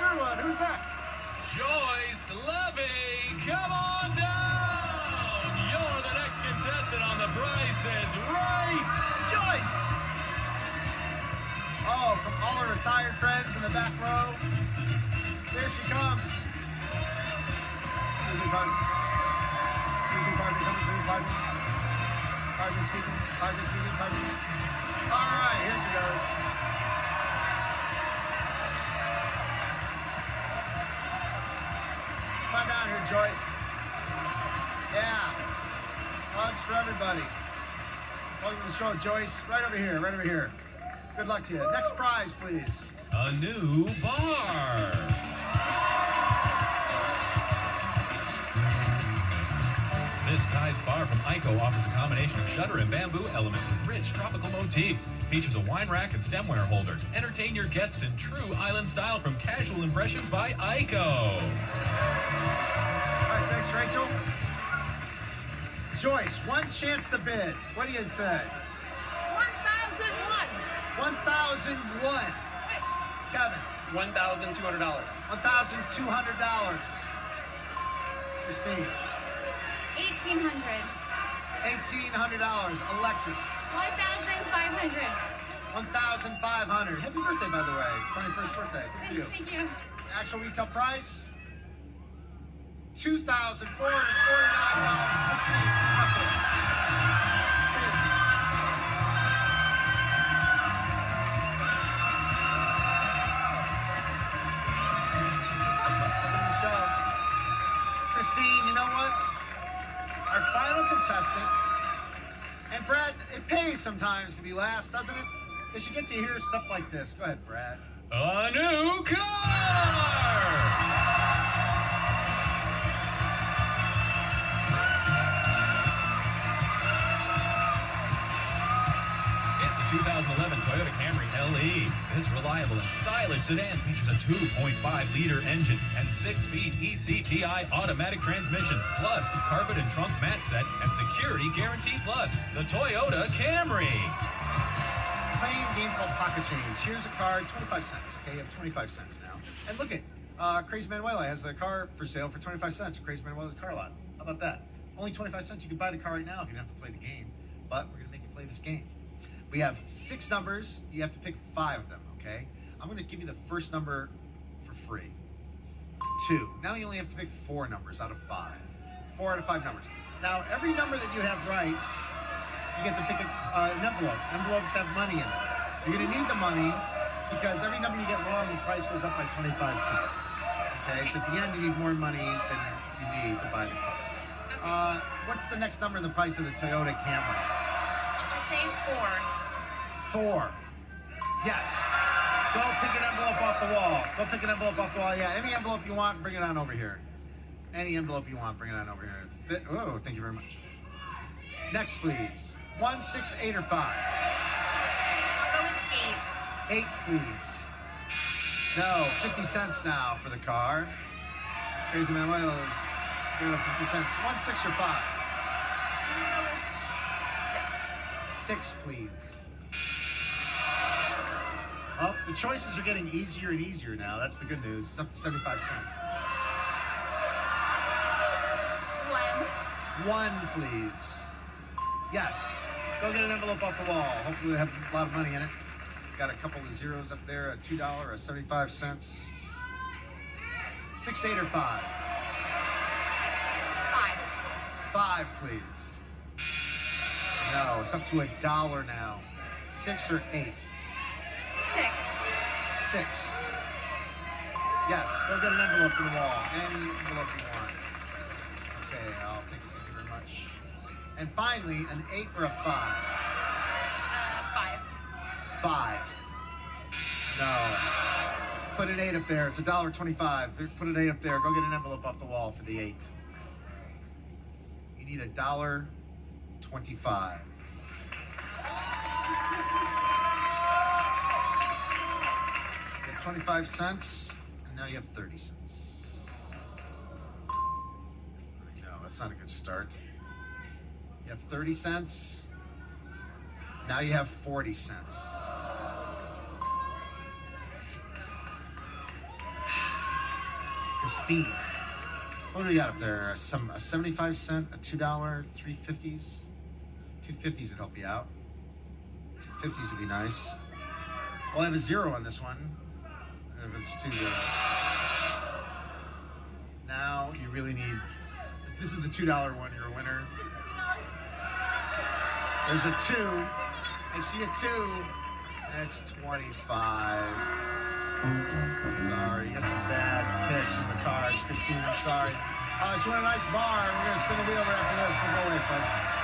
Sherwood. Who's next? Joyce Levy, come on down. You're the next contestant on The Price is Right. Joyce. Oh, from all her retired friends in the back row. Here she comes. Susan Pardon. Susan Pardon coming through. Pardon. Pardon speaking. Pardon speaking. Pardon. All right, here she goes. On down here, Joyce. Yeah. Hugs for everybody. Welcome to the show, Joyce. Right over here, right over here. Good luck to you. Next prize, please. A new bar. This Tides bar from Ico offers a combination of shutter and bamboo elements with rich tropical motifs. Features a wine rack and stemware holders. Entertain your guests in true island style from Casual Impressions by Ico. All right, thanks, Rachel. Joyce, one chance to bid. What do you say? 1001. 1001 Kevin, $1,200. $1,200. Christine, 1800. $1,800. Alexis, 1500. 1500 Happy birthday, by the way. 21st birthday. Good for you. Thank you. Actual retail price? $2,449. Christine, final contestant, and Brad, it pays sometimes to be last, doesn't it? Because you get to hear stuff like this. Go ahead, Brad. A new car! 2011 Toyota Camry LE. This reliable and stylish sedan features a 2.5-liter engine and 6-speed ECTI automatic transmission, plus carpet and trunk mat set and security guarantee plus. The Toyota Camry. playing game called Pocket Change. Here's a card, 25 cents. Okay, you have 25 cents now. And look at, uh, Crazy Manuela has the car for sale for 25 cents. Crazy Manuela's car lot. How about that? Only 25 cents. You can buy the car right now if you don't have to play the game. But we're gonna make you play this game. We have six numbers. You have to pick five of them. Okay. I'm gonna give you the first number for free. Two. Now you only have to pick four numbers out of five. Four out of five numbers. Now every number that you have right you get to pick a, uh, an envelope. Envelopes have money in them. You're going to need the money because every number you get wrong, the price goes up by 25 cents. Okay, so at the end, you need more money than you need to buy the car. Uh, what's the next number in the price of the Toyota Camry? I'll say four. Four. Yes. Go pick an envelope off the wall. Go pick an envelope off the wall. Yeah, any envelope you want, bring it on over here. Any envelope you want, bring it on over here. Th- oh, thank you very much. Next, please. One, six, eight, or five. I'll go with eight. Eight, please. No, 50 cents now for the car. Crazy Manuela's giving up 50 cents. One, six, or five. With Six, please. Oh, the choices are getting easier and easier now. That's the good news. It's up to 75 cents. One. One, please. Yes. Go get an envelope off the wall. Hopefully, we have a lot of money in it. Got a couple of zeros up there a $2, a 75 cents. Six, eight, or five? Five. Five, please. No, it's up to a dollar now. Six or eight? Six. Six. Yes, go get an envelope for the wall. Any envelope you want. Okay, I'll take it. Thank you very much. And finally, an eight or a five? Uh, five. Five. No. Put an eight up there. It's a dollar twenty-five. Put an eight up there. Go get an envelope off the wall for the eight. You need a dollar twenty-five. You have twenty-five cents, and now you have thirty cents. I know that's not a good start. You have thirty cents. Now you have 40 cents. Christine. What do we got up there? Some a seventy-five cent, a two dollar, three fifties. Two fifties would help you out. Two fifties would be nice. Well, I have a zero on this one. If it's two zeros. Now you really need. This is the two dollar one, you're a winner. There's a two. I see a two. That's twenty-five. Sorry, you got some bad picks from the cards, Christine. I'm sorry. Uh, if a nice bar, we're gonna spin the wheel right after this. We'll go away, folks.